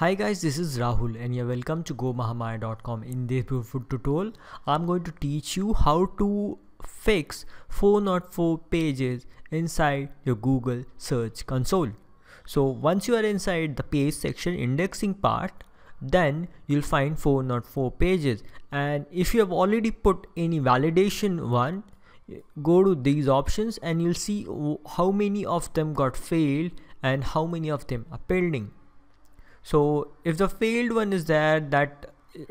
Hi guys, this is Rahul and you're welcome to GoMahamaya.com. In this beautiful tutorial, I'm going to teach you how to fix 404 pages inside your Google search console. So once you are inside the page section indexing part, then you'll find 404 pages and if you have already put any validation one go to these options and you'll see how many of them got failed and how many of them are pending so if the failed one is there that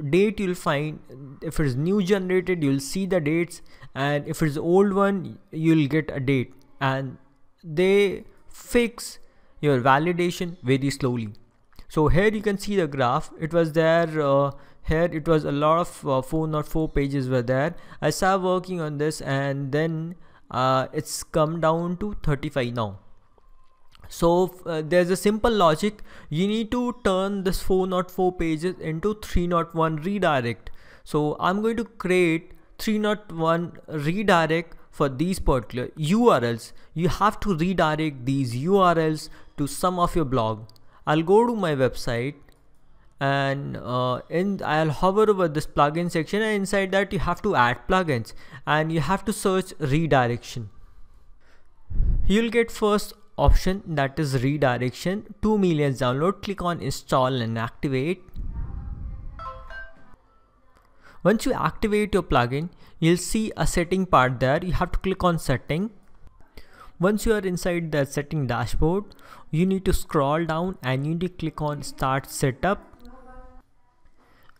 date you'll find if it's new generated you'll see the dates and if it's old one you'll get a date and they fix your validation very slowly. So here you can see the graph. It was there uh, here it was a lot of uh, 404 pages were there. I started working on this and then uh, it's come down to 35 now so uh, there's a simple logic. You need to turn this 404 pages into 301 redirect. So i'm going to create 301 redirect for these particular urls you have to redirect these urls to some of your blog. I'll go to my website and uh, in I'll hover over this plugin section and inside that you have to add plugins and you have to search redirection. You'll get first option that is redirection. 2 millions download click on install and activate. Once you activate your plugin you'll see a setting part there. You have to click on setting. Once you are inside the setting dashboard you need to scroll down and you need to click on start setup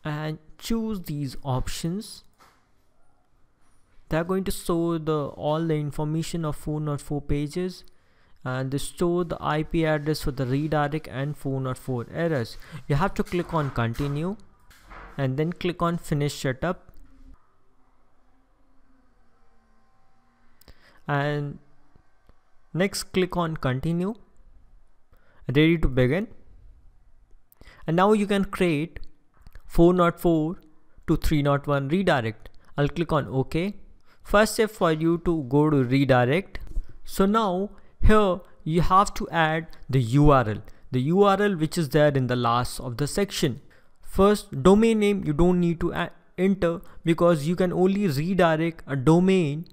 and choose these options. They're going to show the all the information of 404 pages and they store the IP address for the redirect and 404 errors. You have to click on continue and then click on finish setup. And next click on continue. Ready to begin. And now you can create 404 to 301 redirect. I'll click on OK first step for you to go to redirect. So now here you have to add the URL, the URL which is there in the last of the section. First domain name you don't need to enter because you can only redirect a domain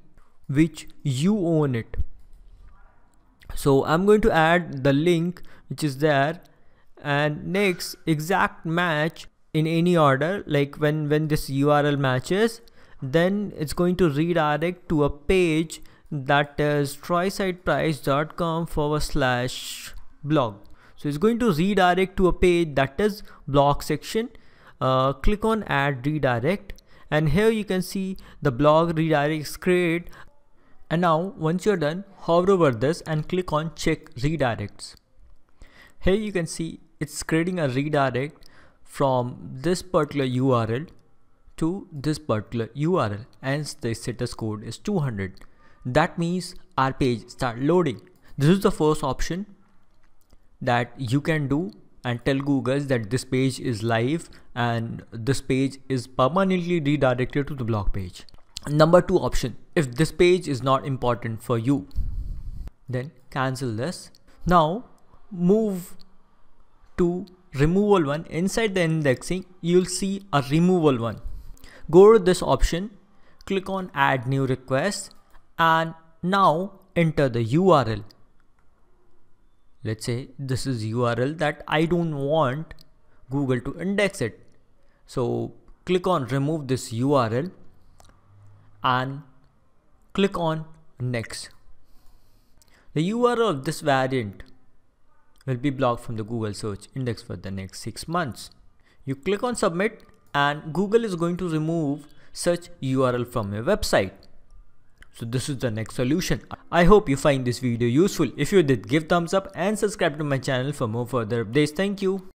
which you own it. So I'm going to add the link which is there and next exact match in any order like when when this URL matches then it's going to redirect to a page that is trysiteprice.com forward slash blog. So it's going to redirect to a page that is blog section. Uh, click on add redirect. And here you can see the blog redirects create. And now once you're done hover over this and click on check redirects. Here you can see it's creating a redirect from this particular URL to this particular URL and the status code is 200 that means our page start loading. This is the first option that you can do and tell Google that this page is live and this page is permanently redirected to the blog page. Number two option if this page is not important for you then cancel this. Now move to removal one. Inside the indexing you'll see a removal one. Go to this option click on add new request and now enter the URL. Let's say this is URL that I don't want Google to index it. So click on remove this URL and click on next. The URL of this variant will be blocked from the Google search index for the next six months. You click on submit and Google is going to remove such URL from your website. So this is the next solution. I hope you find this video useful. If you did, give thumbs up and subscribe to my channel for more further updates. Thank you.